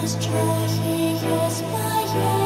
Just try, he is my